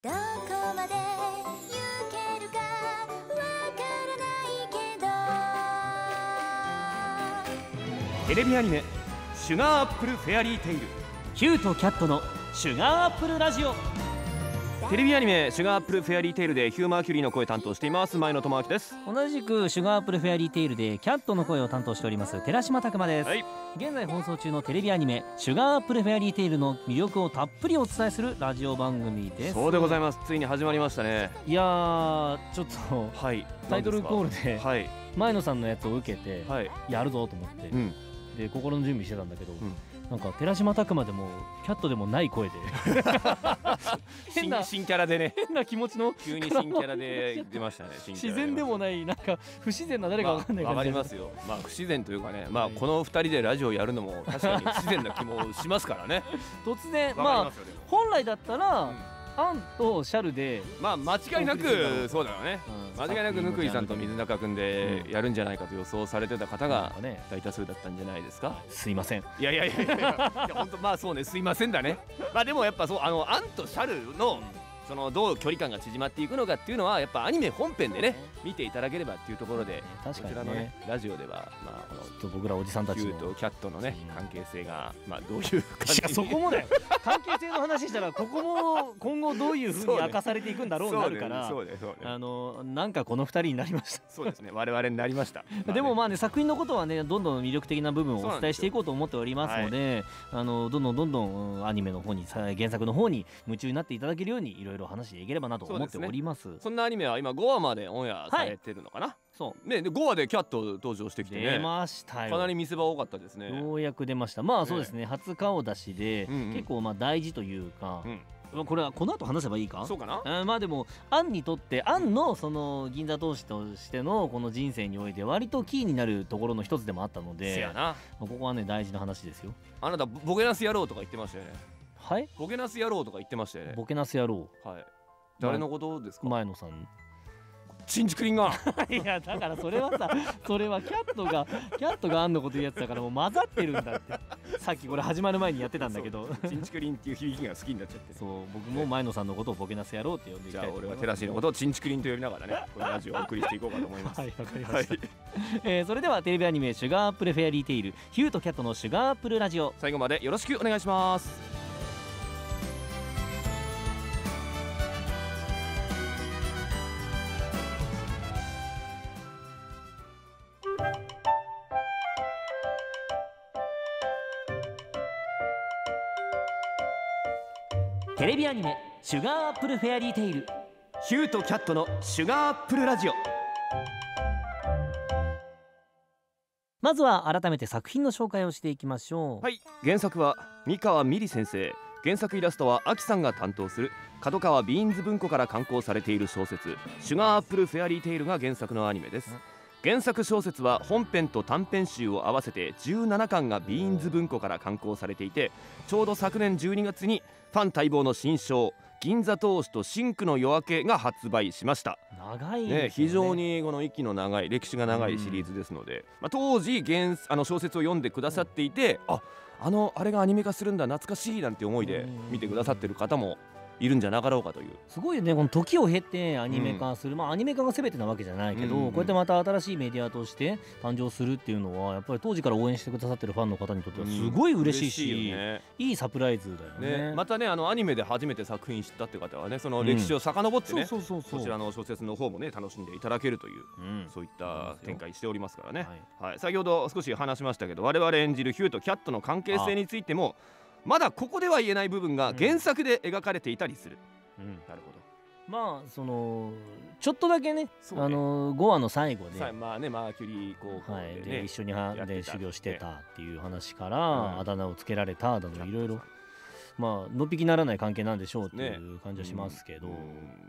どこまで行けるかわからないけど。テレビアニメ「シュガーアップルフェアリーテイル」ヒューとキャットのシュガーアップルラジオテレビアニメ「シュガーアップルフェアリーテイル」でヒューマーキュリーの声担当しています。前野智昭です。同じくシュガーアップルフェアリーテイルでキャットの声を担当しております寺島拓篤です、はい現在放送中のテレビアニメシュガーアップルフェアリーテイルの魅力をたっぷりお伝えするラジオ番組です。そうでございます。ついに始まりましたね。いやーちょっとはい。タイトルコールではい。前野さんのやつを受けてはい。やるぞと思ってうん。で心の準備してたんだけど、んなんか寺島拓磨でもキャットでもない声で。変な新新キャラでね。変な気持ちの。急に新キャラで出ましたね 自然でもないなんか不自然な誰かわかんないまあわかりじますよ。まあ不自然というかね。まあはいこの二人でラジオやるのも確かに不自然な気もしますからね。突然まあ本来だったら、うんアンとシャルで、まあ間違いなくそうだよね。間違いなくぬくいさんと水中君でやるんじゃないかと予想されてた方が大多数だったんじゃないですか？すいません。いやいやいやいや。いや本当まあそうね。すいませんだね。まあでもやっぱそうあのアンとシャルのそのどう距離感が縮まっていくのかっていうのはやっぱアニメ本編でね見ていただければっていうところで確かにね。こちらのねラジオではまあちょっと僕らおじさんたちのキューとキャットのねうん。関係性がまあどういう感いじやそこもね関係性の話したらここも今後どういうふうに明かされていくんだろうになるから、あのなんかこの二人になりました。そうですね我々になりました。でもまああね作品のことはねどんどん魅力的な部分をお伝えしていこうと思っておりますのであのどんどんどんどんうんアニメの方にさ原作の方に夢中になっていただけるようにいろいろ話していければなと思っております。ねそんなアニメは今5話までオンエアされてるのかな？そう。ねで5話でキャット登場してきて出ねましたよ。かなり見せ場多かったですね。ようやく出ました。まあそうですね。初顔出しで、うんうん結構まあ大事というか、うんまあこれはこの後話せばいいか？そうかな？まあでもアンにとってアンのその銀座投資としてのこの人生において割とキーになるところの一つでもあったのでここはね大事な話ですよ。あなたボケナス野郎とか言ってましたよねはい？ボケナス野郎とか言ってましたよね。ボケナス野郎。はい。誰のことですか？前野さん。チンチクリンが いやだからそれはさそれはキャットがキャットがアンのこと言うやつだからもう混ざってるんだって。さっきこれ始まる前にやってたんだけど。チンチクリンっていう響きが好きになっちゃって。そう僕も前野さんのことをボケナス野郎って呼んでいきじゃあたい。と思います俺はテラシーのことをチンチクリンと呼びながらねこのラジオをお送りしていこうかと思います。はいわかりまはいした、えーそれではテレビアニメ「シュガーアップルフェアリーテイル」ヒューとキャットのシュガーアップルラジオ。最後までよろしくお願いしますシュガーアップルフェアリーテイル。ヒューとキャットのシュガーアップルラジオ」まずは改めて作品の紹介をしていきましょう、はい。原作は三川みり先生。原作イラストはあきさんが担当する角川ビーンズ文庫から刊行されている小説「シュガーアップルフェアリーテイル」が原作のアニメです。原作小説は本編と短編集を合わせて17巻がビーンズ文庫から刊行されていてちょうど昨年12月にファン待望の新章「銀座投資と真紅の夜明け」が発売しました。長いですよね、非常にこの息の長い歴史が長いシリーズですので、まあ、当時原あの小説を読んでくださっていて、ああのあれがアニメ化するんだ懐かしいなんて思いで見てくださってる方もいるんじゃなかろうかという。すごいよねこの時を経てアニメ化する、まあアニメ化が全てなわけじゃないけど、うんこうやってまた新しいメディアとして誕生するっていうのはやっぱり当時から応援してくださってるファンの方にとってはすごい嬉しいし、嬉よね。いいサプライズだよね。ねまたねあのアニメで初めて作品知ったって方はねその歴史を遡ってね、そちらの小説の方もね楽しんでいただけるといううん。そういった展開しておりますからね、はいはい、先ほど少し話しましたけど我々演じるヒューとキャットの関係性についてもまだここでは言えない部分が原作で描かれていたりする、うん。なるほど。まあそのちょっとだけねね。あの5話の最後でまあねマーキュリー高校はい、でね、で一緒にはで修行してたっていう話から、うん。あだ名をつけられただのいろいろまあのっぴきならない関係なんでしょうっていう感じはしますけど、うん。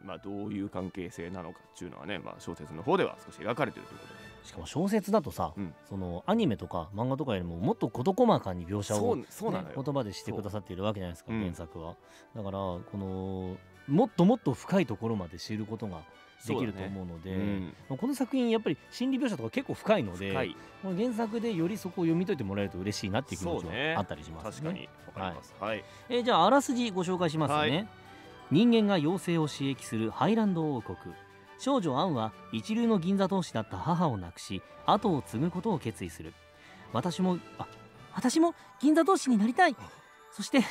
まあどういう関係性なのかっていうのはね、まあ、小説の方では少し描かれてるということで。しかも小説だとさ、うん。そのアニメとか漫画とかよりももっと事細かに描写を、そうね、そうなのよ、言葉でしてくださっているわけじゃないですか原作は、だからこのもっともっと深いところまで知ることができると思うのでうん。この作品やっぱり心理描写とか結構深いので原作でよりそこを読み解いてもらえると嬉しいなっていう気持ちそうね。はあったりしますね。確かに。わかります。はい、えーじゃああらすじご紹介しますね。はい。人間が妖精を刺激するハイランド王国。少女アンは一流の銀座同士だった母を亡くし後を継ぐことを決意する。私もあ私も銀座同士になりたい。そして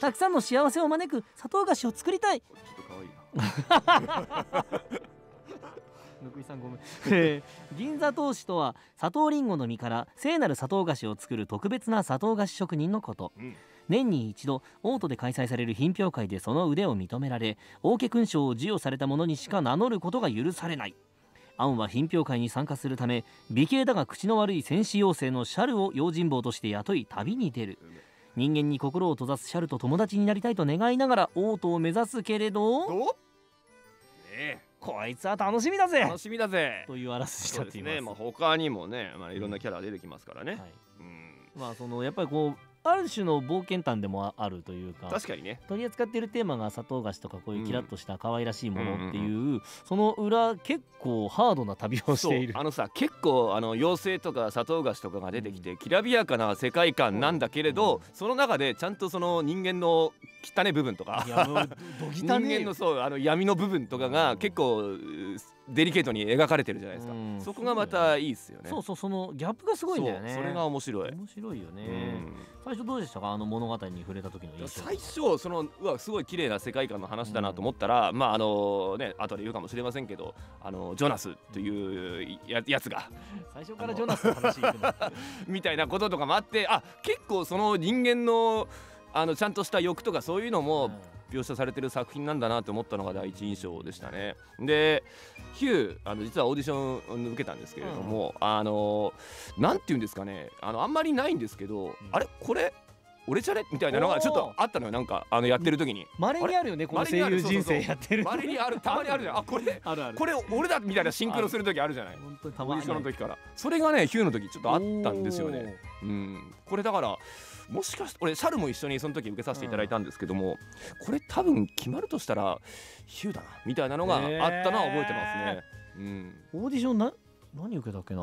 た。くさんの幸せを招く砂糖菓子を作りたいちょっと可愛いなぬくいさんごめん、えー銀座投資とは砂糖りんごの実から聖なる砂糖菓子を作る特別な砂糖菓子職人のこと。うん。年に一度オートで開催される品評会でその腕を認められ王家勲章を授与された者にしか名乗ることが許されない。アンは品評会に参加するため美形だが口の悪い戦士妖精のシャルを用心棒として雇い旅に出る人間に心を閉ざすシャルと友達になりたいと願いながらオートを目指すけれど。どう？ねこいつは楽しみだぜ。え楽しみだぜ。というあらすじそうですとなっていますね。まあ他にもねまあいろんなキャラ出てきますからね、はい。うん。まあそのやっぱりこうある種の冒険探でもああるというか確かにね。取り扱っているテーマが砂糖菓子とかこういうキラッとした可愛らしいものっていう,、うんその裏結構ハードな旅をしている。あのさ結構あの妖精とか砂糖菓子とかが出てきて、きらびやかな世界観なんだけれど、その中でちゃんとその人間の汚い部分とか 人間のそうあの闇の部分とかが結構うデリケートに描かれてるじゃないですか、うん。そこがまたいいっすよね。そうそうそのギャップがすごいんだよね。それが面白い、面白いよね、うん。最初どうでしたか？あの物語に触れた時の最初そのうわすごい綺麗な世界観の話だなと思ったら、まああのね後で言うかもしれませんけどあのジョナスというややつが。最初からジョナスの話 みたいなこととかもあってあ結構その人間のあのちゃんとした欲とかそういうのも描写されてる作品なんだなと思ったのが第一印象でしたね。でヒューあの実はオーディションを受けたんですけれども、あのなんて言うんですかね。あのあんまりないんですけど、あれこれ俺じゃねみたいなのがちょっとあったのよ。なんかあのやってる時に。まれにあるよねこの声優人生やってる。まれにある。たまにあるじゃん。あこれあるある。これ俺だみたいなシンクロする時あるじゃない？本当にたまにションの時から。それがねヒューの時ちょっとあったんですよね。うん、これだからもしかして俺シャルも一緒にその時受けさせていただいたんですけども、これ多分決まるとしたらヒューだなみたいなのがあったのは覚えてますね。うん、オーディションな何受けたっけな？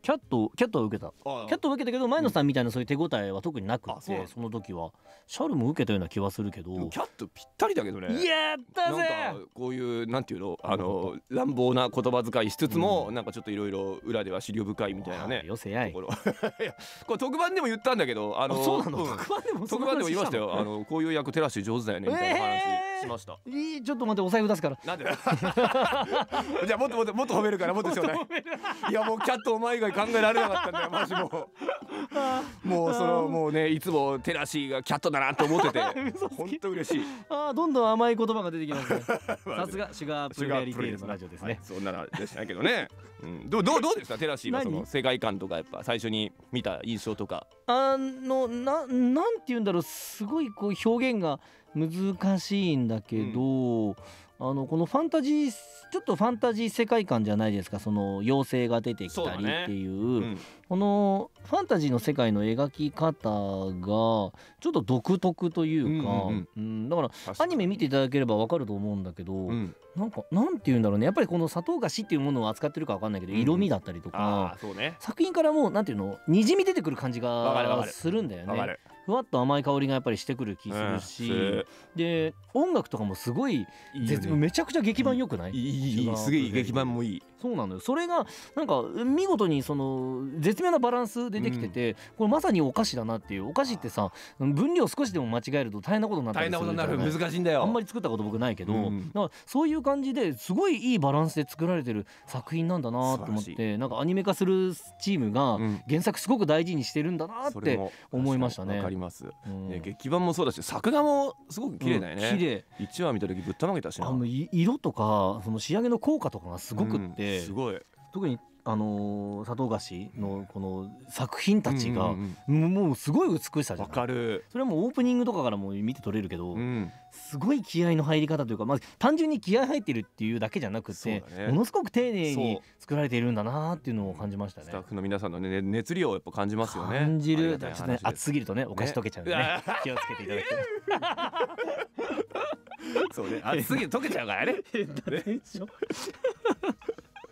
キャットキャットは受けた。あキャットは受けたけど前野さんみたいなそういう手応えは特になくてうなのその時は。シャルも受けたような気はするけど。キャットぴったりだけどね。やったぜ。なんかこういうなんていうのあの乱暴な言葉遣いしつつも、なんかちょっといろいろ裏では資料深いみたいなねよせやい。とこ れ特番でも言ったんだけどあのあそうなの？ん。特番でもそ特番でも言いましたのよ。あのこういう役テラシ上手だよねみたいな話。えーしました、いいちょっと待ってお財布出すから。なんで？じゃあもっともっともっと褒めるからもっとちょうだいいやもうキャットお前以外考えられなかったんだよマジも。うもうそのもうねいつもテラシーがキャットだなと思ってて。本当嬉しい。あーどんどん甘い言葉が出てきますね。さすがシュガープレリテイルのラジオですはい。ねそんなのでしたけどね、うん、どうどうどうですかテラシーはその何世界観とかやっぱ最初に見た印象とか。あのななんて言うんだろう。すごいこう表現が難しいんだけど、あのこのファンタジーちょっとファンタジー世界観じゃないですかその妖精が出てきたりっていう。うん。このファンタジーの世界の描き方がちょっと独特というか、うんうんうん。うん。だからアニメ見ていただければわかると思うんだけど、うん。なんかなんて言うんだろうね。やっぱりこの砂糖菓子っていうものを扱ってるかわかんないけど、うん。色味だったりとあかね。作品からもうなんていうのにじみ出てくる感じがするんだよねふわっと甘い香りがやっぱりしてくる気するし、うんで音楽とかもすごいいいね。めちゃくちゃ劇版良くない、いいいいいいすげえ劇版もいいそうなのよ。それがなんか見事にその絶妙なバランス出てきてて、これまさにお菓子だなっていう。お菓子ってさ分量少しでも間違えると大変なことになった大変りするなことになる。難しいんだよ。あんまり作ったこと僕ないけど、うん。だからそういう感じですごいいいバランスで作られてる作品なんだなと思ってなんかアニメ化するチームがうん。原原作すごく大事にしてるんだなって、思いましたね。わかります、うん。ね劇版もそうだし作画もすごく綺麗だよね、うん綺麗。一話見た時ぶったまげたしな。あのい色とかその仕上げの効果とかがすごくって、うんすごい。特にあのー砂糖菓子のこの作品たちが、うんうんもうもうすごい美しさじゃない？かる。それはもうオープニングとかからも見て取れるけど、うん。すごい気合の入り方というか、まあ、単純に気合入ってるっていうだけじゃなくて、ね。ものすごく丁寧に作られているんだなっていうのを感じましたね。スタッ。フの皆さんの、ね、熱量をやっぱ感じますよね。感じる。ちょっとね熱すぎるとねお菓子溶けちゃうんでね。ね。気をつけていただきたい。そうね。熱すぎて溶けちゃうからね。はい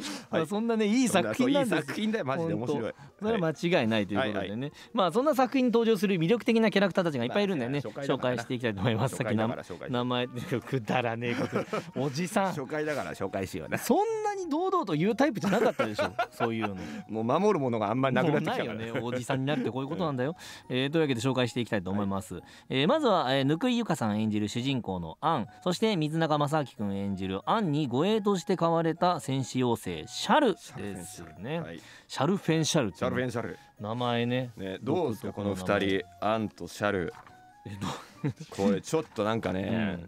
まあそんなねいい作品なんです。いい作品だよ。マジで面白い。それははい間違いないということでね、はいまあそんな作品に登場する魅力的なキャラクターたちがいっぱいいるんだよね、まあ紹介していきたいと思います。さっき名前くだらねえこと。おじさん。初回だから紹介しような。そんなに堂々と言うタイプじゃなかったでしょ。そういうの。もう守るものがあんまりなくなってきたから。もうないよね。おじさんになるってこういうことなんだよ、えーというわけで紹介していきたいと思います、えーまずは、えー、ぬくいゆかさん演じる主人公のアン。そして水永正明くん演じるアンに護衛として飼われた戦士妖精シャルですね、はい。シャルフェンシャルシャルフェンシャル。名前ね。ねどうですかこの二人アンとシャル。これちょっとなんかね、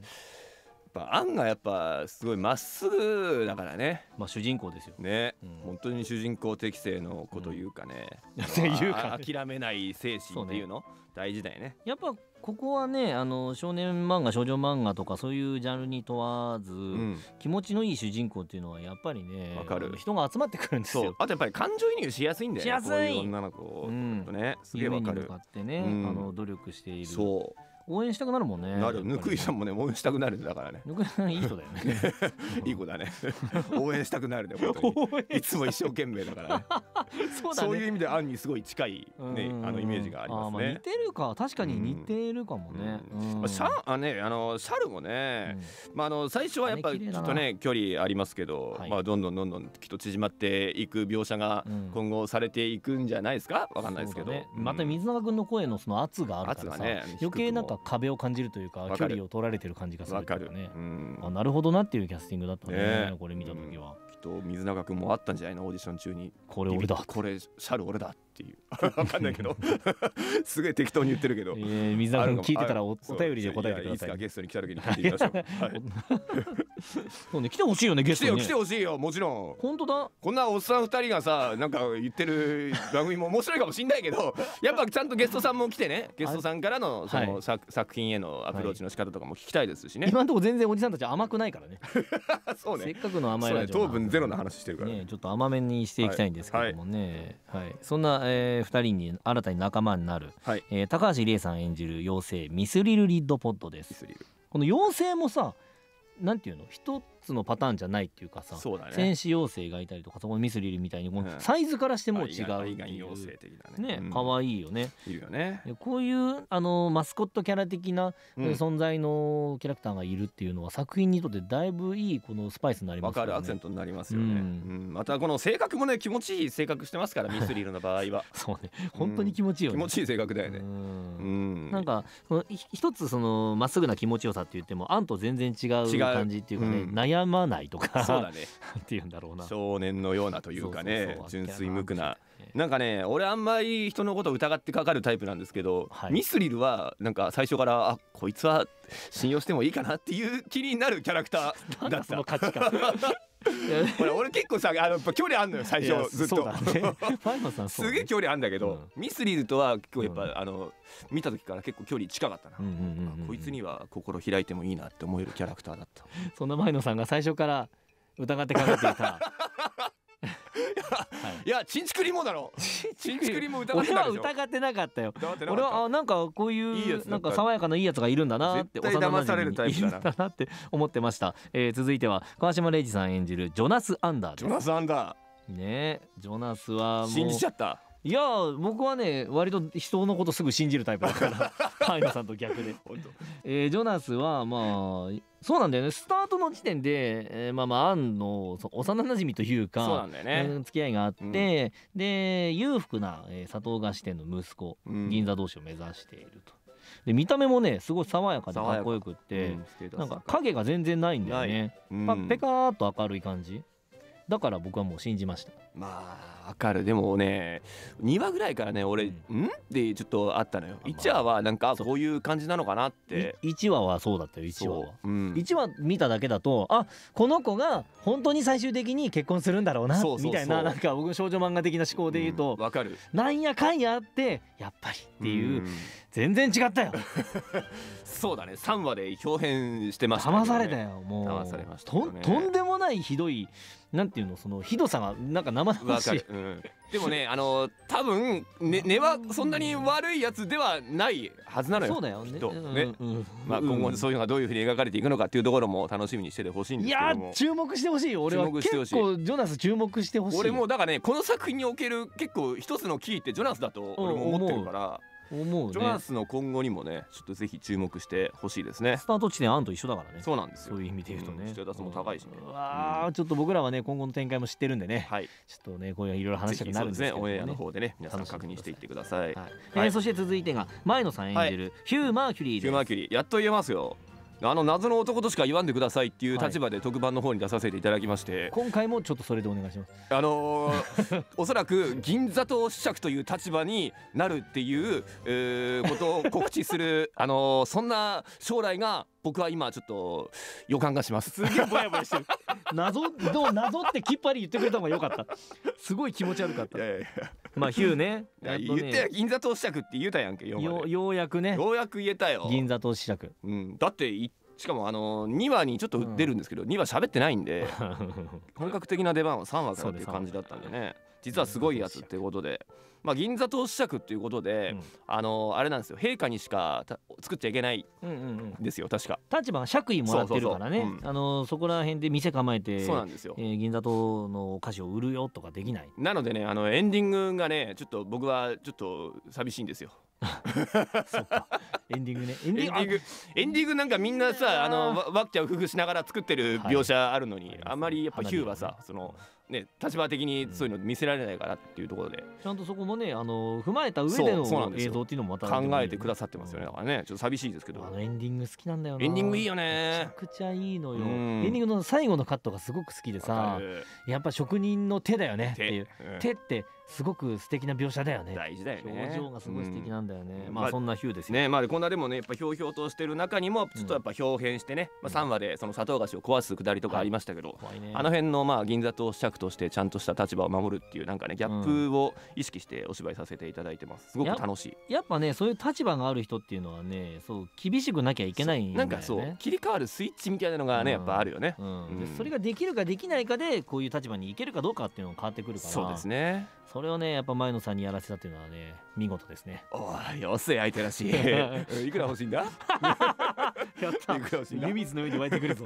ぱアンがやっぱすごいまっすぐだからね。まあ主人公ですよ。ね、うん。本当に主人公適性のこと言うかね、うん。言うかあ諦めない精神っていうの？大事だよね。やっぱここはねあの少年漫画少女漫画とかそういうジャンルに問わず、うん。気持ちのいい主人公っていうのはやっぱりねわかる。人が集まってくるんですよ。あとやっぱり感情移入しやすいんだよね。しやすい。こういう女の子うんとね、すげえわかる。ね、うん。あの努力している。そ応援したくなるもんねうなる。ぬくいさんももね応援したくなるんだからね。ぬくいさんいい人だよね。いい子だね。応援したくなるね本当に。いつも一生懸命だからね。そうだね。そういう意味でアンにすごい近いねうんあのイメージがありますー似ね。てるか確かに似てるかもね、うん。まあ、シャあねあのシャルもね、まああの最初はやっぱあれ綺麗だな。きっとね距離ありますけど、はい。まあどんどんどんどんきっと縮まっていく描写がうん。今後されていくんじゃないですか？わかんないですけど、また水永君の声のその圧があるからさ、ね余計なんか壁を感じるというか距離を取られてる感じがするわかる、というね。うん。あなるほどなっていうキャスティングだったねねこれ見た時は、きっと水永君もあったんじゃないの？オーディション中に。これ俺だこれシャル俺だっていう。わかんないけど。すげえ適当に言ってるけど、えー、水永君聞いてたらおお便りで答えてください。やいいですか？ゲストに来た時に聞いてみましょう、はい、ね来てほしいよねゲストに、ね、来てほしいよもちろん。本当だ。こんなおっさん二人がさなんか言ってる番組も面白いかもしんないけどやっぱちゃんとゲストさんも来てね。ゲストさんからのその、はい。作作品へのアプローチの仕方とかも聞きたいですしね、今のところ全然おじさんたち甘くないからね。そうね。せっかくの甘いラジオね。糖分ゼロの話してるから、ねちょっと甘めにしていきたいんですけどもね、はい。そんな、えー、2人に新たに仲間になる、はい。えー高橋理恵さん演じる妖精ミスリル・リッドポッドです。この妖精もさなんていうの？一つのパターンじゃないっていうかさそうだね。戦士妖精がいたりとかそこのミスリルみたいにうん。サイズからしてもう違うう玩妖精的だね。ね可愛いよね。いいるよね、でこういうあのマスコットキャラ的なうん。存在のキャラクターがいるっていうのは作品にとってだいぶいいこのスパイスになりまわすかね。からるアクセントになりますよね、うん。うん。またこの性格もね気持ちいい性格してますからミスリルの場合は。そうね。本当に気持ちいいよね、気持ちいい性格だよね。ううん。んなんかそのひ一つそのまっすぐな気持ちよさって言ってもアンと全然違う感じっていうかね、うん悩まないとかそうだね。っていうんだろうな。少年のようなというかね純粋無垢なねなんかね俺あんまり人のことを疑ってかかるタイプなんですけど、はい。ミスリルはなんか最初からあこいつは信用してもいいかなっていう気になるキャラクター だった。その価値観。ほら俺結構さあのやっぱ距離あんのよ最初ずっと、すげえ距離あんだけど、ミスリルとは結構やっぱ、うん。あの見た時から結構距離近かったな、うんうんうんうん。あこいつには心開いてもいいなって思えるキャラクターだったそんな前野さんが最初から疑ってかかっていたはい。いやチンチクリもだろ。チンチクリも疑って俺はたでしょ。疑ってなかったよ。疑ってなかった？俺はあなんかこういうなんか爽やかないいやつがいるんだなって絶対騙されるタイプだな。って思ってました、えー続いては川島礼二さん演じるジョナス・アンダーです。ジョナス・アンダねジョナスはもうー信じちゃったいや僕はね割と人のことすぐ信じるタイプだからパイナさんと逆で、えージョナスはまあそうなんだよね。スタートの時点で、えーまあまあアンの幼馴染というかそうなんだよね、うん付き合いがあって、で裕福な、えー砂糖菓子店の息子、うん。銀座同士を目指していると。で見た目もねすごい爽やかでか。かっこよくって、うんなんか影が全然ないんだよね、うん。パペカーっと明るい感じ。だから僕はもう信じましたまあわかる。でもね2話ぐらいからね俺、うん。ん？ってちょっとあったのよ。あまあ。1話はなんかあそう。こういう感じなのかなって。1話はそうだったよ1話は。そう、うん、1話見ただけだとあこの子が本当に最終的に結婚するんだろうなみたいななんか僕少女漫画的な思考で言うと。ん、わかる。なんやかんやあってやっぱりっていう、ん。全然違ったよ。そうだね。3話で表変してましたね。騙されたよもう。騙されましたね。とんとんでもないひどいなんていうのそのひどさがなんか生わ々しい。うん、でもね あの多分ね根はそんなに悪いやつではないはずなのよ。そうだよね。ね。うん。まあ、今後そういうのがどういうふうに描かれていくのかっていうところも楽しみにしててほしいんいですけども。やー注目してほしい。よ俺は結構ジョナス注目してほしい俺もだからねこの作品における結構一つのキーってジョナスだと俺も思ってるから、思うね。ジョナスの今後にもねちょっとぜひ注目してほしいですね。スタート地点アンと一緒だからね。そうなんですよ。そういう意味で言うとね。んステータスも高いしね。うわーちょっと僕らはね今後の展開も知ってるんでね。はい。ちょっとねこういういろいろ話したくなるんですけどね。オンエアのね方でね皆さん確認していってください。はい。はい。えーそして続いてが前野さん演じるヒュー・マーキュリーです。ヒューマーキュリーやっと言えますよあの謎の男としか言わんでくださいっていう立場で特番の方に出させていただきまして、今回もちょっとそれでお願いします。あのー おそらく銀座と子爵という立場になるっていう、えーことを告知する、あのーそんな将来が僕は今ちょっと予感がします。すげえぼやぼやしてる。謎どう謎ってきっぱり言ってくれた方が良かった。すごい気持ち悪かった。いやいやいまあヒューね。ややっと言って銀座と子爵って言うたやんけよようやくね。ようやく言えたよ。銀座と試着うん、だっていしかもあのー、2話にちょっと出るんですけど、2話喋ってないんで 本格的な出番は3話からっていう感じだったんでね。実はすごいやつってことで。まあ、銀座投資尺っていうことで、うん。あのーあれなんですよ。陛下にしかた作っちゃいけないうんうんうん。んですよ確か。立場が爵位もらってるからね。あのそこら辺で店構えてそうなんですよ。えー銀座とのお菓子を売るよとかできない。なのでねあのエンディングがねちょっと僕はちょっと寂しいんですよ。そっか。エンディングね。エンディングエンディングなんかみんなさあのわわっちゃう夫婦しながら作ってる描写あるのに、はい。あんまりやっぱヒューはさ、ねそのね立場的にそういうの見せられないからっていうところで。ちゃんとそこもねあの踏まえた上での映像っていうのもまた考えてくださってますよね。だからねちょっと寂しいですけど。あのエンディング好きなんだよな。エンディングいいよめちねゃくちゃいいのよ。うん。エンディングの最後のカットがすごく好きでわさやっぱ職人の手だよねっていう。うん。手ってすごく素敵な描写だよね。大事だよね。表情がすごい素敵なんだよね。うん。まあそんなヒューですよ。ねまあこんなでもねやっぱひょうひょうとしてる中にもちょっとやっぱ表変してね、まあ、3話でその砂糖菓子を壊すくだりとかありましたけど、怖いね。あの辺のまあ銀座と尺としてちゃんとした立場を守るっていうなんかねギャップを意識してお芝居させていただいてます。すごく楽しい。やっぱねそういう立場がある人っていうのはねそう厳しくなきゃいけないんだよね。なんかそう切り替わるスイッチみたいなのがね、うん。やっぱあるよね、それができるかできないかでこういう立場に行けるかどうかっていうのが変わってくるから。そうですね。それをねやっぱ前野さんにやらせたっていうのはね見事ですね。おいよせ相手らしい。いくら欲しいんだ？やった。湯水の上に湧いてくるぞ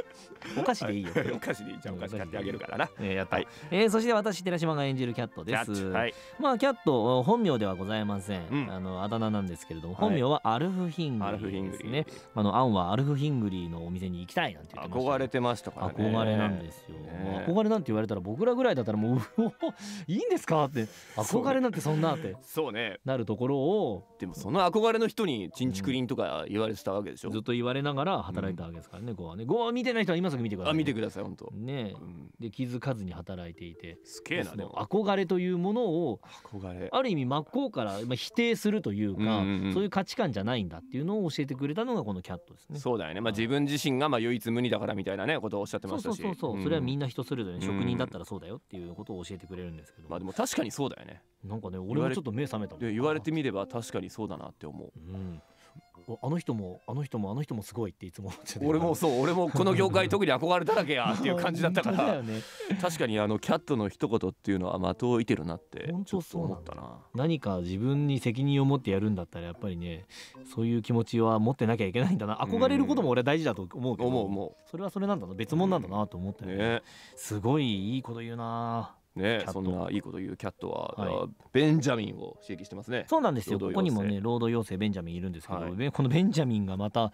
お菓子でいいよ、お菓子でいい。じゃんお菓子買ってあげるからな。えーやった、はい。えーそして私寺島が演じるキャットです。チはい。まあキャット本名ではございません、うん。あのあだ名なんですけれども、はい。本名はアルフ・ヒングリーーですね。あのアンはアルフ・ヒングリーのお店に行きたいなんて言ってました憧れてましたからね。憧れなんですよ、ね。憧れなんて言われたら僕らぐらいだったらもういいんですかって。憧れなんてそんなって。そうね。なるところを。でもその憧れの人にチンチクリンとか言われてたわけでしょ、ずっと言われながら働いたわけですからね、ゴはね。ゴは見てない人は今すぐ見てください、あ見てください本当、ねえ。うん、で気づかずに働いていて。すげえなでも。憧れというものを憧れ。ある意味真っ向からまあ否定するというか、うんうんうん。そういう価値観じゃないんだっていうのを教えてくれたのがこのキャットですね。そうだよね。まあ自分自身がまあ唯一無二だからみたいなねことをおっしゃってましたし。そうそうそう、ん。それはみんな人それぞれ、うん職人だったらそうだよっていうことを教えてくれるんですけど、まあでも確かにそうだよね。なんかね俺もちょっと目覚めたもん。で言われてみれば確かにそうだなって思う。うん、おあの人もあの人もあの人もすごいっていつも俺もそう俺もこの業界特に憧れだらけやっていう感じだったから。確かにあのキャットの一言っていうのは的を射てるなって思ったな。何か自分に責任を持ってやるんだったらやっぱりねそういう気持ちは持ってなきゃいけないんだな。憧れることも俺は大事だと思うけど思う思それはそれなんだな。別物なんだなと思ったよね、うね。すごいいいこと言うなねそんないいこと言うキャットは、はい。あベンジャミンを刺激してますね。そうなんですよ。労ここにもね労働要請ベンジャミンいるんですけど、はい。ねこのベンジャミンがまた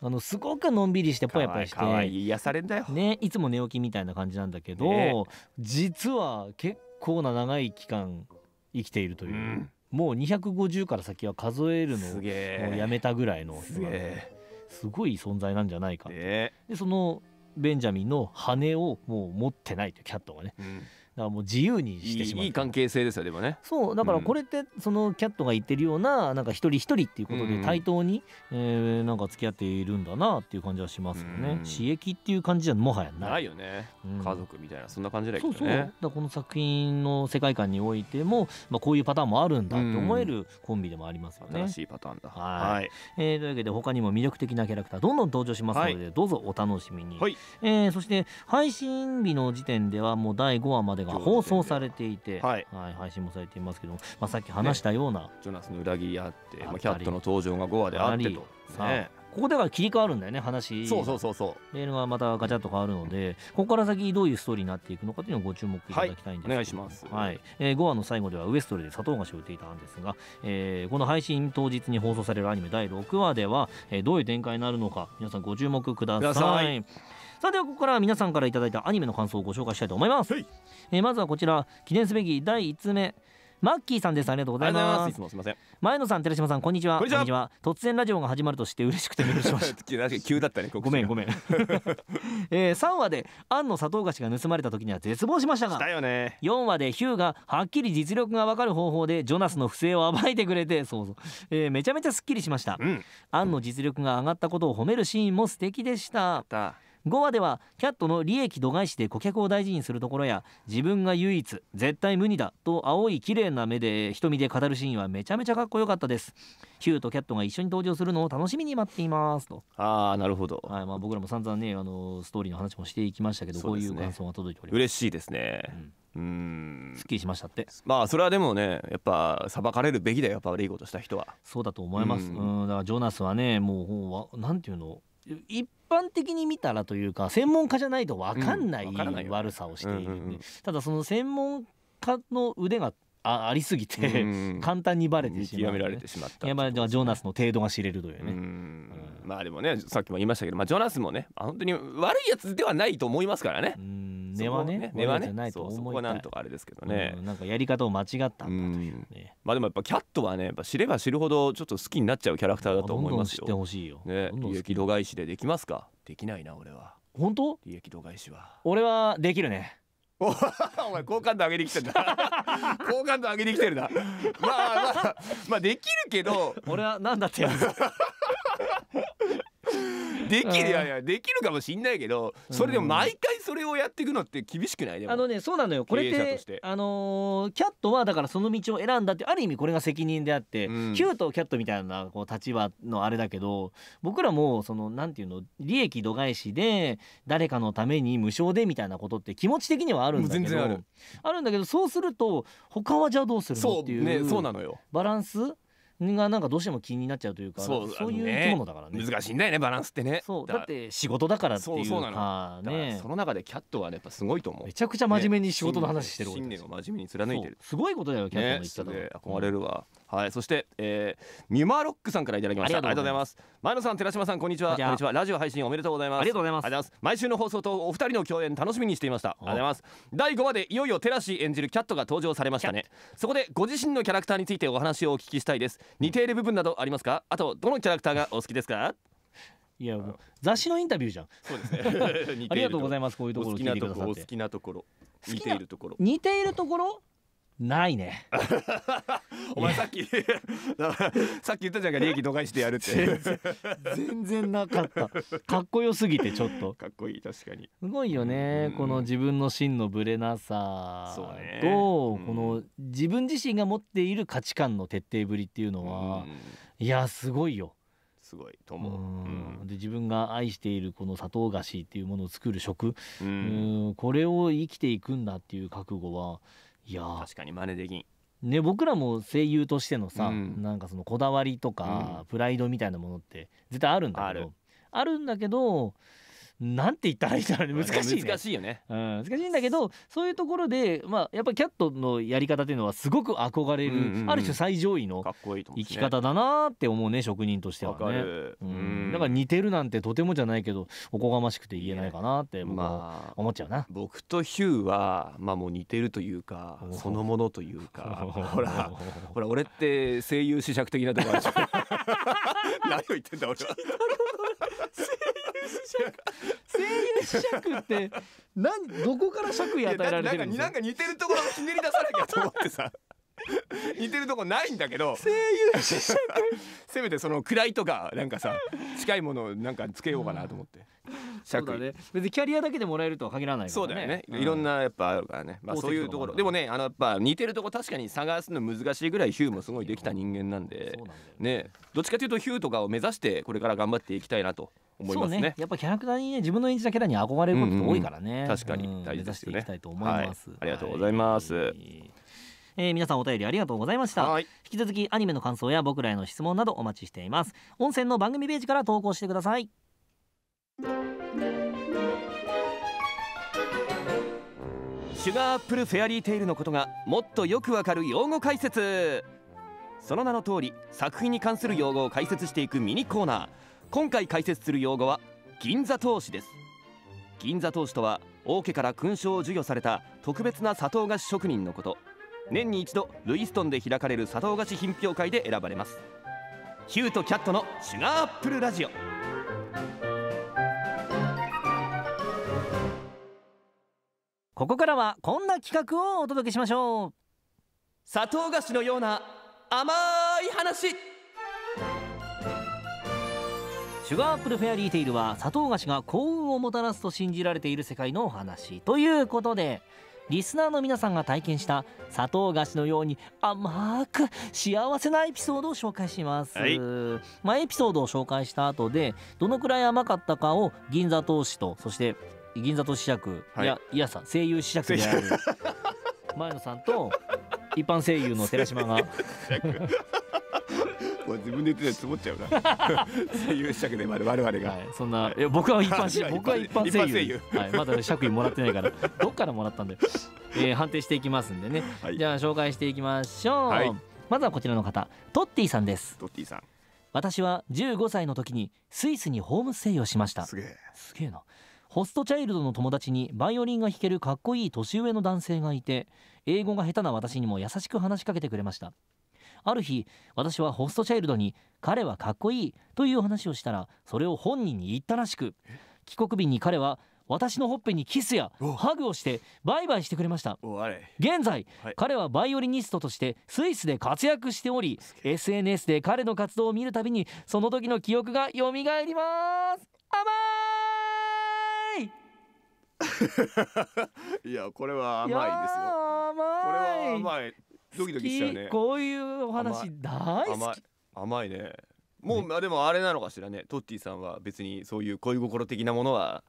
あのすごくのんびりしてぽやぽやして。かわいい。癒されんだよ。ねいつも寝起きみたいな感じなんだけど、ね。実は結構な長い期間生きているという、うん。もう250から先は数えるのすをやめたぐらいのすごい存在なんじゃないか、ね。でそのベンジャミンの羽をもう持ってないというキャットがね。うん。だからもう自由にいしてしまういいい関係性ですよでもね。そうだからうん。これってそのキャットが言ってるようななんか一人一人っていうことうん。で対等に、えーなんか付き合っているんだなっていう感じはしますよね。うん。刺激っていう感じじゃもはやない。ないよね。うん。家族みたいなそんな感じだけそうそう。だこの作品の世界観においても、まあ、こういうパターンもあるんだって思えるコンビでもありますよね。新。しいパターンだ。はい。はい。えーというわけで他にも魅力的なキャラクターどんどん登場しますので、どうぞお楽しみに、はい。えーそして配信日の時点ではもう第5話まででが放送されていて、はい。配信もされていますけども、まあ、さっき話したような、ジョナスの裏切りあって、まあ、キャットの登場が5話であってと、さあね、ここでから切り替わるんだよね話。そうそうそうそレールがまたガチャッと変わるのでここから先どういうストーリーになっていくのかというのをご注目いただきたいんですはいお願いします。はい。えー5話の最後ではウエストレで砂糖菓子を売っていたんですが、えーこの配信当日に放送されるアニメ第6話では、えーどういう展開になるのか皆さんご注目くださいさあではここからは皆さんからいただいたアニメの感想をご紹介したいと思います、はい。えーまずはこちら記念すべき第1つ目マッキーさんです。ありがとうございまます。すいつもすいません。前野さん寺島さんこんにちは。こんにちは。突然ラジオが始まると知って嬉しくてメールしました 急だったねごめんごめん。えー、3話でアンの砂糖菓子が盗まれた時には絶望しましたがだよね。4話でヒューがはっきり実力が分かる方法でジョナスの不正を暴いてくれてそうそう、えーめちゃめちゃすっきりしました。うん。アンの実力が上がったことを褒めるシーンも素敵でした。だ5話ではキャットの利益度外視で顧客を大事にするところや自分が唯一絶対無二だと青い綺麗な目で瞳で語るシーンはめちゃめちゃかっこよかったです。ヒューとキャットが一緒に登場するのを楽しみに待っています。と。ああなるほど。はいまあ、僕らも散々ねあのストーリーの話もしていきましたけど、こそういう感想が届いております。嬉しいですね。うん。すっきりしましたって。まあそれはでもねやっぱ裁かれるべきだよやっぱ悪いことした人は。そうだと思います、ううんん、だからジョナスはねもうもうわなんていうの？一般的に見たらというか専門家じゃないと分かんない悪さをしている。ただその専門家の腕があありすぎて、うん。簡単にバレて見しまう、極められてしまった。やっぱりジョナスの程度が知れるというね、うん。まあでもねさっきも言いましたけど、まあ、ジョナスもねあ本当に悪いやつではないと思いますからね。根はね根はねじゃないとそこはいなんとかあれですけどね。うん。なんかやり方を間違ったんだとういうん。ねまあでもやっぱキャットはねやっぱ知れば知るほどちょっと好きになっちゃうキャラクターだと思いますどんどん知ってよ。ほしいよ、ね利益度外視でできますか？できないな俺は。本当？利益度外視は。俺はできるねお お前好感度上げに来てるな 好感度上げに来てるな。まあまあまあできるけど。俺はなんだってやるできるいやいやできるかもしんないけどそれでも毎回それをやっていくのって厳しくないでもあのねそうなのよ。これってて。あのーキャットはだからその道を選んだってある意味これが責任であって、うん。ヒューとキャットみたいなこう立場のあれだけど僕らもそのなんていうの利益度外視で誰かのために無償でみたいなことって気持ち的にはあるんだけどある。あるんだけどそうすると他はじゃあどうするのっていうねそうなのよ。バランスがなんかどうしても気になっちゃうというかそういう生き物だからね。難しいんだよねバランスってね。そうだって仕事だからっていうそうそうなの。かね。その中でキャットはねやっぱすごいと思う。めちゃくちゃ真面目に仕事の話してる信念を真面目に貫いてる。すごいことだよキャットのね言ってたの憧れるわ、はいそして、えー、ミュマロックさんからいただきました。ありがとうございます。前野さん寺島さんこんにちは。こんにちは。ラジオ配信おめでとうございます。ありがとうございます。毎週の放送とお二人の共演楽しみにしていました。ありがとうございます。第5話でいよいよテラシー演じるキャットが登場されましたね。そこでご自身のキャラクターについてお話をお聞きしたいです。似ている部分などありますか？あとどのキャラクターがお好きですか？いやもう雑誌のインタビューじゃん。そうですね。ありがとうございまます。こういうところを聞いてくださって。きなところきな似ているところ。似ているところ？ないね。お前さっき さっき言ったじゃんか利益度外してやるって。全然なかった。かっこよすぎてちょっと。かっこいい確かに。すごいよねうん。この自分の芯のぶれなさ。とうんこの自分自身が持っている価値観の徹底ぶりっていうのはうん。いやすごいよ。すごいとう。思う。うで自分が愛しているこの砂糖菓子っていうものを作る食。ううんん。これを生きていくんだっていう覚悟はいやー。確かに真似できん。ね僕らも声優としてのさ、うん。なんかそのこだわりとか、プライドみたいなものって絶対あるんだけどあるんだけどなんて言ったらいいんだろうね難しいね難しいよね。うん、難しいんだけどそういうところで、まあ、やっぱりキャットのやり方っていうのはすごく憧れる、うんうんうんある種最上位のかっこいいと思うしね。生き方だなって思うね職人としてはね。る。うん、だから似てるなんてとてもじゃないけどおこがましくて言えないかなって僕はまあ思っちゃうな。僕とヒューはまあもう似てるというかおそのものというかほらほら俺って声優試着的なとこあるじゃん 何を言ってんだ俺は声優試着って何どこから尺与えられてるんですか？なんかなんか似てるところをひねり出さなきゃと思ってさ。似てるとこないんだけど。声優せめてその位とかなんかさ近いものをなんかつけようかなと思って。そうだね。別にキャリアだけでもらえるとは限らないからね。そうだよね、うん。いろんなやっぱあるからねまあそういうところ。でもねあのやっぱ似てるとこ確かに探すの難しいぐらいヒューもすごいできた人間なんで。ね。どっちかというとヒューとかを目指してこれから頑張っていきたいなと思いますね。やっぱキャラクターにね自分の演じたキャラに憧れることって多いからね、うん。うん確かにうん。大事ですよね。目指していきたいと思います、はい。ありがとうございます。はい。えー皆さんお便りありがとうございました。はい。引き続きアニメの感想や僕らへの質問などお待ちしています。音泉の番組ページから投稿してください。シュガーアップルフェアリーテイルのことがもっとよくわかる用語解説。その名の通り作品に関する用語を解説していくミニコーナー今回解説する用語は銀座投資です。銀座投資とは王家から勲章を授与された特別な砂糖菓子職人のこと。年に一度ルイストンで開かれる砂糖菓子品評会で選ばれます。ヒューとキャットのシュガーアップルラジオ。ここからはこんな企画をお届けしましょう。砂糖菓子のような甘い話。シュガーアップルフェアリーテイルは砂糖菓子が幸運をもたらすと信じられている世界のお話ということでリスナーの皆さんが体験した砂糖菓子のように甘く幸せなエピソードを紹介します、はい。まあ、エピソードを紹介した後でどのくらい甘かったかを銀砂糖師とそして銀座投資爵、はい。い、やいやさ声優試着である。前野さんと一般声優の寺島が これ自分で言っててつぼっちゃうな。声優試着で我々が、はい、そんな、いや僕は一般し僕は一般声優。はい、まだ爵位もらってないから どっからもらったんで、えー判定していきますんでね、はい。じゃあ紹介していきましょう、はい。まずはこちらの方トッティさんです。ドッティさん。私は15歳の時にスイスにホームステイをしました。すげえ。すげえな。ホストチャイルドの友達にバイオリンが弾けるかっこいい年上の男性がいて英語が下手な私にも優しく話しかけてくれましたある日私はホストチャイルドに彼はかっこいいという話をしたらそれを本人に言ったらしく帰国日に彼は私のほっぺにキスやおハグをしてバイバイしてくれました。現在、はい。彼はバイオリニストとしてスイスで活躍しており SNS で彼の活動を見るたびにその時の記憶が蘇ります。甘い！いやこれは甘いですよ。これは甘いドキドキしちゃう好ねきこういうお話大好甘いき甘いね。もうまあでもあれなのかしらね。トッティさんは別にそういう恋心的なものは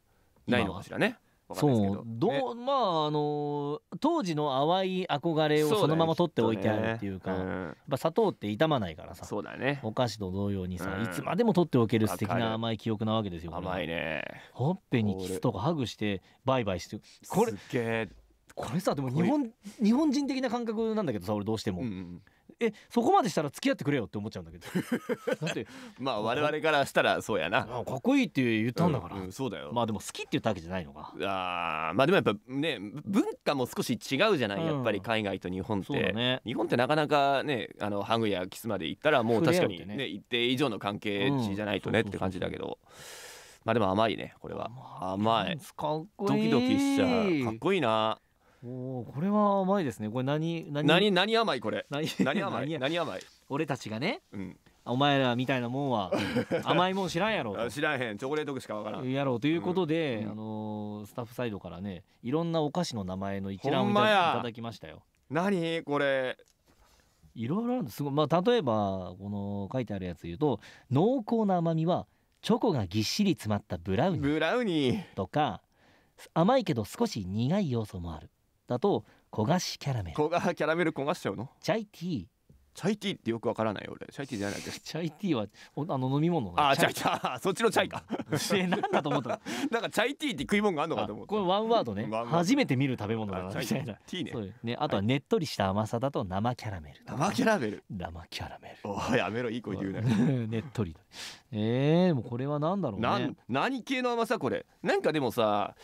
ないのかしらね。そうどね。うまああの当時の淡い憧れをそのまま取っておいてあるっていうかそだね。やっぱ砂糖って傷まないからうんさ。そうだね。お菓子と同様にさうん。いつまでも取っておける素敵な甘い記憶なわけですよ甘いね。ほっぺにキスとかハグしてバイバイしてこれすっげえこれさでも日本日本人的な感覚なんだけどさ俺どうしても、うんうんえそこまでしたら付き合ってくれよって思っちゃうんだけど。だってまあ我々からしたらそうやな。あかっこいいって言ったんだから、ううそうだよ。まあでも好きって言ったわけじゃないのか。あーまあでもやっぱね文化も少し違うじゃない、うんやっぱり海外と日本って、ね。日本ってなかなかねあのハグやキスまで行ったら もう確かにねね一定以上の関係値じゃないとねうんって感じだけど。まあでも甘いねこれは。甘い。ドキドキしちゃう。かっこいいなおーこれは甘いですね。これ何何？何何甘いこれ？何？何甘い？何何甘い？俺たちがねうん。お前らみたいなもんは 甘いもん知らんやろあ知らんへん。チョコレートしかわからん。やろうということで、うん。あのースタッフサイドからねいろんなお菓子の名前の一覧をいただきましたよ。何これ？いろいろあるんです。すごいまあ例えばこの書いてあるやつ言うと濃厚な甘みはチョコがぎっしり詰まったブラウニーブラウニー。とか甘いけど少し苦い要素もあるだと焦がしキャラメル。焦がキャラメル焦がしちゃうの？チャイティー。チャイティーってよくわからない俺。チャイティーじゃないっけチャイティーはおあの飲み物のあチャイテティー。あそっちのチャイか。えなんだと思った なんかチャイティーって食い物があんのかあと思った。これワンワードね。初めて見る食べ物だなあチャイみたいな。ティーね。そう。よねあとはねっとりした甘さだと生キャラメル。生キャラメル？生キャラメル。おいやめろいい声で言うね。ねっとりえー、でもこれは何だろうね。何系の甘さこれ？なんかでもさ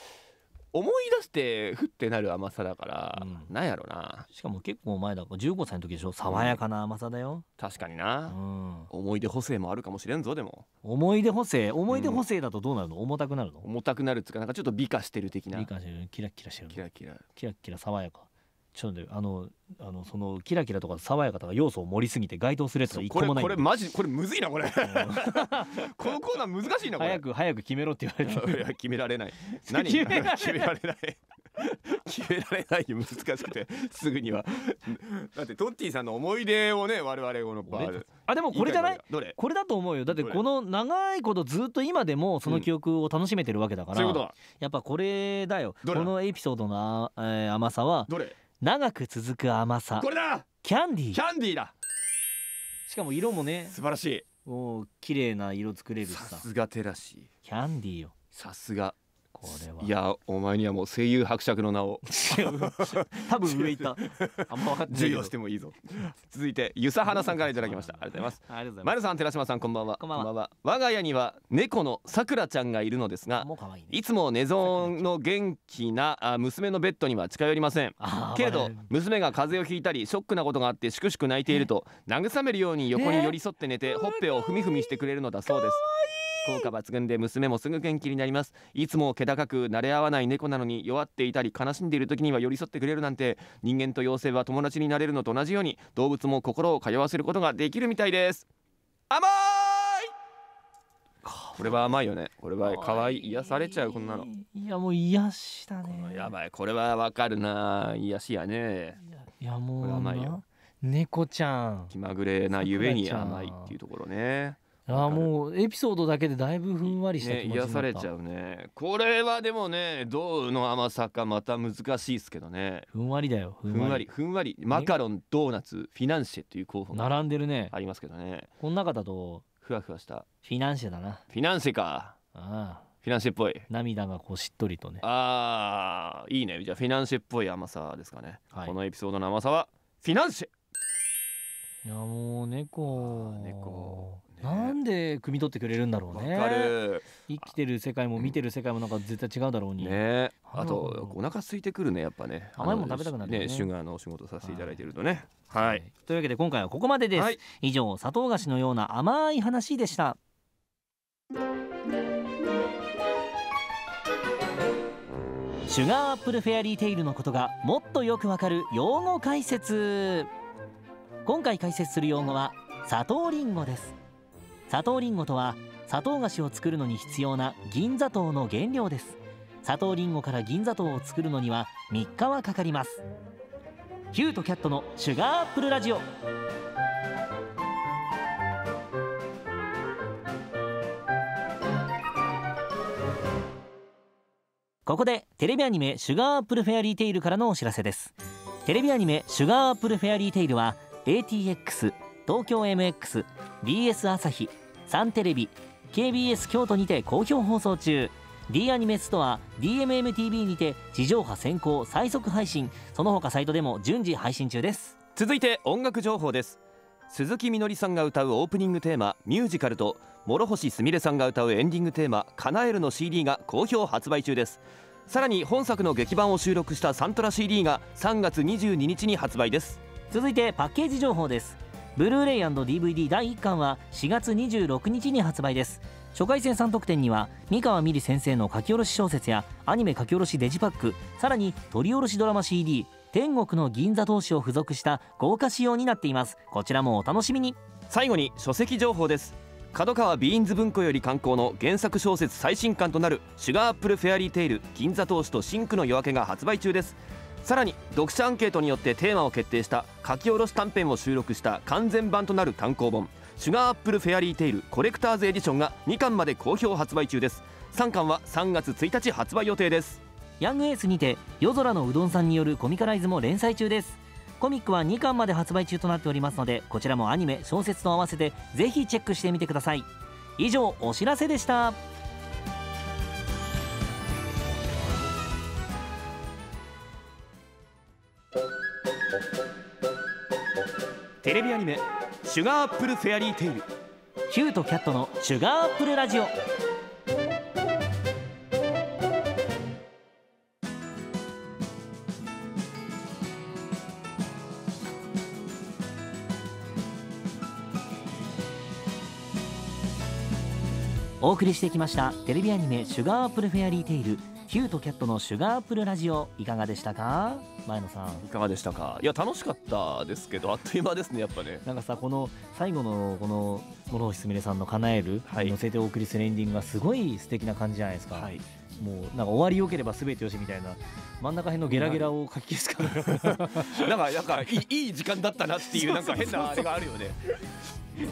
思い出してふってなる甘さだから、うん。なんやろな。しかも結構前だから15歳の時でしょ？爽やかな甘さだよ、確かにうな、ん、思い出補正もあるかもしれんぞでも。思い出補正？思い出補正だとどうなるの？重たくなるの、重たくなるっつうかなんかちょっと美化してる的な。いい感じでキラッキラしてるの？キラキラ。キラッキラ爽やかちょっとあのあのそのキラキラとか爽やかとか要素を盛りすぎて該当するやつが一これ個もないこれマジこれむずいなこれ。うん。このコーナー難しいなこれ。早く早く決めろって言われて いや決められない。何？決められない。決められない。決められないよ難しくて。すぐには。だってトッティさんの思い出をね我々このバーであでもこれじゃない？どれ？これだと思うよ。だってこの長いことずっと今でもその記憶を楽しめてるわけだから、そういうことはやっぱこれだよ。どれ？このエピソードの、あえー甘さはどれ？長く続く甘さ。これだ！キャンディー。キャンディーだ！しかも色もね。素晴らしい。もう綺麗な色作れるしさ。さすがテラシー。キャンディーよ。さすがいやお前にはもう声優伯爵の名を。多分上いった。あんま分かって授与してもいいぞ。続いてゆさはなさんからいただきました。ありがとうございます。ありがとうございま丸さん寺島さんこんばんは。こんばんは。我が家には猫のさくらちゃんがいるのですすがいつも寝相の元気なあ娘のベッドには近寄りません。けれど娘が風邪をひいたりショックなことがあってしくしく泣いていると慰めるように横に寄り添って寝てほっぺをふみふみしてくれるのだそうです効果抜群で娘もすぐ元気になります。いつも気高く慣れ合わない猫なのに弱っていたり悲しんでいる時には寄り添ってくれるなんて。人間と妖精は友達になれるのと同じように動物も心を通わせることができるみたいです。甘い！これは甘いよね。これは可愛い癒されちゃうこんなの。いやもう癒しだね。やばい。これはわかるな。癒しやね。いやもう甘いよ。な猫ちゃん。気まぐれなゆえに甘いっていうところねいやもうエピソードだけでだいぶふんわりしたね気持ちになった、癒されちゃうね。これはでもね銅の甘さかまた難しいですけどね。ふんわりだよふふんわりふんわり。マカロンドーナツフィナンシェという候補が並んでるね。ありますけどね。この中だとふわふわした。フィナンシェだな。フィナンシェか。ああ。フィナンシェっぽい。涙がこうしっとりとね。あーいいね。じゃあフィナンシェっぽい甘さですかね、はい。このエピソードの甘さはフィナンシェ。いやもう猫。猫。ねなんで汲み取ってくれるんだろうね。わかる。生きてる世界も見てる世界もなんか絶対違うだろうに、ね。あとお腹空いてくるねやっぱね。甘いもん食べたくなるよね。ねシュガーのお仕事させていただいてるとね。はい、というわけで今回はここまでです、はい。以上砂糖菓子のような甘い話でした。シュガーアップルフェアリーテイルのことがもっとよくわかる用語解説。今回解説する用語は砂糖リンゴです砂糖リンゴとは砂糖菓子を作るのに必要な銀砂糖の原料です。砂糖リンゴから銀砂糖を作るのには3日はかかります。ヒューとキャットのシュガーアップルラジオ。ここでテレビアニメ「シュガーアップルフェアリーテイル」からのお知らせです。テレビアニメ「シュガーアップルフェアリーテイル」は ATX 東京 MX BS 朝日サンテレビ KBS 京都にて好評放送中。D アニメストア DMMTV にて地上波先行最速配信。その他サイトでも順次配信中です。続いて音楽情報です。鈴木みのりさんが歌うオープニングテーマ「ミュージカル」と諸星すみれさんが歌うエンディングテーマ「カナエル」の CD が好評発売中です。さらに本作の劇版を収録したサントラ CD が3月22日に発売です。続いてパッケージ情報ですブルーレイ &DVD 第1巻は4月26日に発売です。初回生産特典には三川みり先生の書き下ろし小説やアニメ書き下ろしデジパックさらに録り下ろしドラマ CD 天国の銀砂糖師を付属した豪華仕様になっています。こちらもお楽しみに。最後に書籍情報です。角川ビーンズ文庫より刊行の原作小説最新刊となる「シュガーアップルフェアリーテイル銀砂糖師と深紅の夜明け」が発売中です。さらに読者アンケートによってテーマを決定した書き下ろし短編を収録した完全版となる単行本「シュガーアップルフェアリーテイルコレクターズエディション」が2巻まで好評発売中です。3巻は3月1日発売予定です。ヤングエースにて夜空のうどんさんによるコミカライズも連載中です。コミックは2巻まで発売中となっておりますのでこちらもアニメ小説と合わせてぜひチェックしてみてください。以上お知らせでした。テレビアニメ「シュガーアップルフェアリーテイル。ヒューとキャットのシュガーアップルラジオ。お送りしてきましたテレビアニメ「シュガーアップルフェアリーテイル」ヒューとキャットのシュガーアップルラジオいかがでしたか？前野さん。いかがでしたか？いや楽しかったですけどあっという間ですねやっぱね。なんかさこの最後のこの諸星すみれさんの叶える、はい。乗せてお送りするエンディングがすごい素敵な感じじゃないですか、はい。もうなんか終わりよければ全てよしみたいな真ん中辺のゲラゲラを書き消すかのようななんかなんかいいいい時間だったなっていうなんか変なあれがあるよね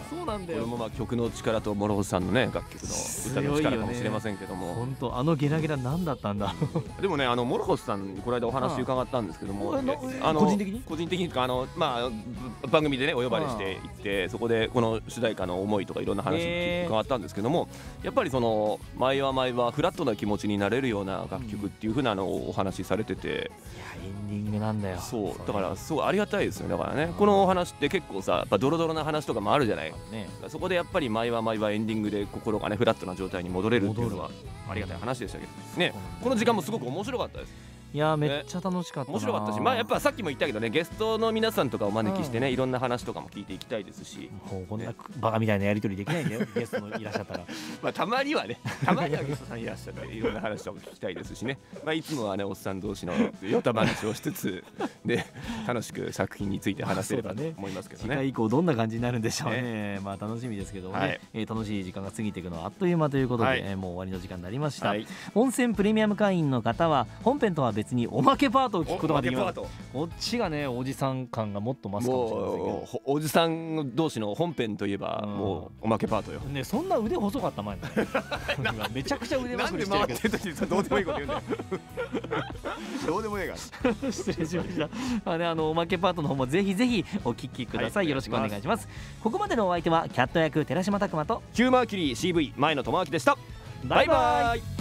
そうなんこれもまあ曲の力と諸星さんのね楽曲の歌の力かもしれませんけども、本当あのゲラゲラ何だったんだ。でもねあの諸星さんにこの間お話伺ったんですけども、あのえ個人的に？個人的にかあのまあぶ番組でねお呼ばれして行ってそこでこの主題歌の思いとかいろんな話伺ったんですけどもやっぱりその前は前はフラットな気持ちになれるような楽曲っていう風なのをお話しされてて、いやエンディングなんだよ。そうだからすごいありがたいですよね。だからねこのお話って結構さやっぱドロドロな話とかもあるじゃないね。そこでやっぱり毎は毎はエンディングで心がねフラットな状態に戻れるっていうのはありがたい話でしたけどね。この時間もすごく面白かったですいやめっちゃ楽しかったな面白かったしまあやっぱさっきも言ったけどねゲストの皆さんとかお招きしてねいろんな話とかも聞いていきたいですし。もうこんなバカみたいなやり取りできないんだよ ゲストのいらっしゃったら。まあたまにはねたまにはゲストさんいらっしゃっていろんな話とかも聞きたいですしね。まあいつもはねおっさん同士のよた話をしつつ で楽しく作品について話せればと思いますけど次ね回以降どんな感じになるんでしょうね。まあ楽しみですけどもね、はい。えー楽しい時間が過ぎていくのはあっという間ということで、はい。えーもう終わりの時間になりました、はい。温泉プレミアム会員の方は本編とは別におまけパートを聞くことができますこっちがねおじさん感がもっと増すかもしれませんけど。おじさん同士の本編といえばうん。もうおまけパートよ。ねそんな腕細かった前 めちゃくちゃ腕まなんくりしてるけで回ってる時にさどうでもいいこと言うんだよ。どうでもいいから。ど失礼しました。まあねあのおまけパートの方もぜひぜひお聞きください、はいよろしくお願いします。ここまでのお相手はキャット役寺島拓磨とヒューマーキュリー CV 前野智明でした。バイバイ